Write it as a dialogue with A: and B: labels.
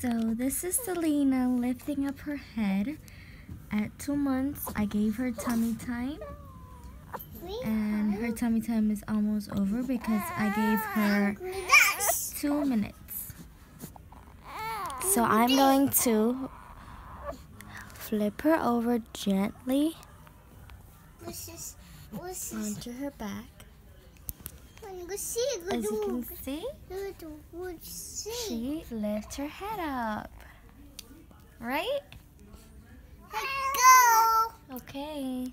A: So this is Selena lifting up her head. At two months, I gave her tummy time. And her tummy time is almost over because I gave her two minutes. So I'm going to flip her over gently onto her back. As you can see, she lifts her head up. Right?
B: Let's Go!
A: Okay.